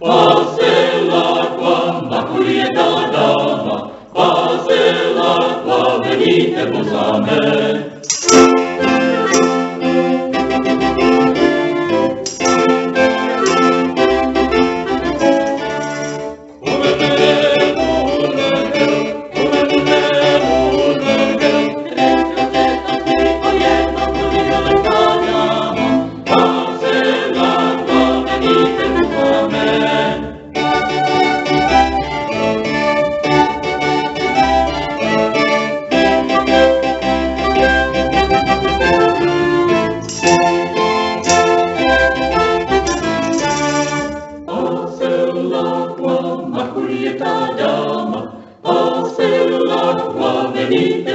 Pase l'acqua, ma curietà d'ama, pase l'acqua, venite vos a me. Thank you.